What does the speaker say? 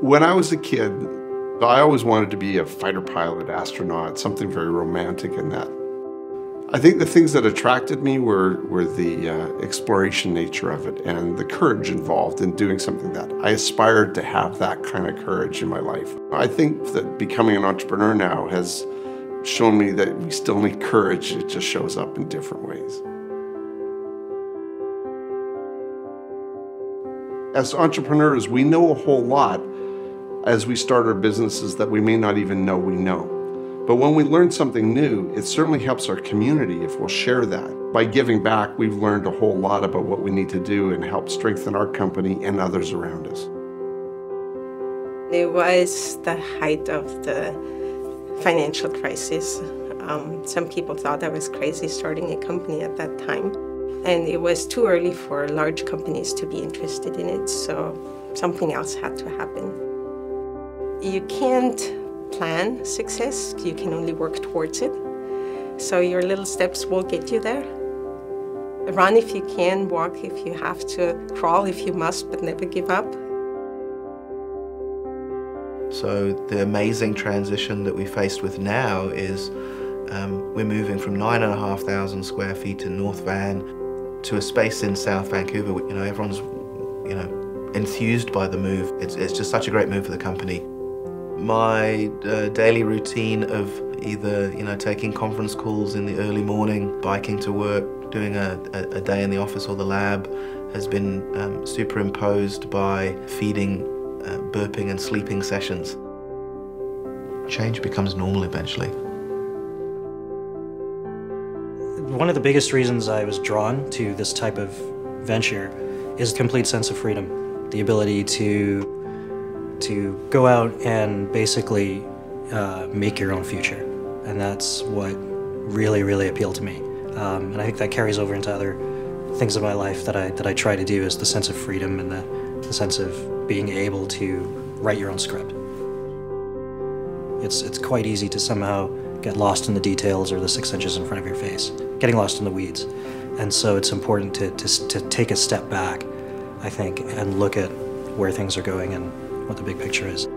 When I was a kid, I always wanted to be a fighter pilot, astronaut, something very romantic in that. I think the things that attracted me were, were the uh, exploration nature of it and the courage involved in doing something that I aspired to have that kind of courage in my life. I think that becoming an entrepreneur now has shown me that we still need courage, it just shows up in different ways. As entrepreneurs, we know a whole lot as we start our businesses that we may not even know we know. But when we learn something new, it certainly helps our community if we'll share that. By giving back, we've learned a whole lot about what we need to do and help strengthen our company and others around us. It was the height of the financial crisis. Um, some people thought I was crazy starting a company at that time. And it was too early for large companies to be interested in it, so something else had to happen. You can't plan success, you can only work towards it. So your little steps will get you there. Run if you can, walk if you have to, crawl if you must, but never give up. So the amazing transition that we faced with now is um, we're moving from 9,500 square feet in North Van to a space in South Vancouver. You know, everyone's, you know, enthused by the move. It's, it's just such a great move for the company my uh, daily routine of either you know taking conference calls in the early morning, biking to work, doing a, a, a day in the office or the lab has been um, superimposed by feeding, uh, burping and sleeping sessions. Change becomes normal eventually. One of the biggest reasons I was drawn to this type of venture is the complete sense of freedom, the ability to to go out and basically uh, make your own future. And that's what really, really appealed to me. Um, and I think that carries over into other things in my life that I, that I try to do is the sense of freedom and the, the sense of being able to write your own script. It's, it's quite easy to somehow get lost in the details or the six inches in front of your face, getting lost in the weeds. And so it's important to, to, to take a step back, I think, and look at where things are going and what the big picture is.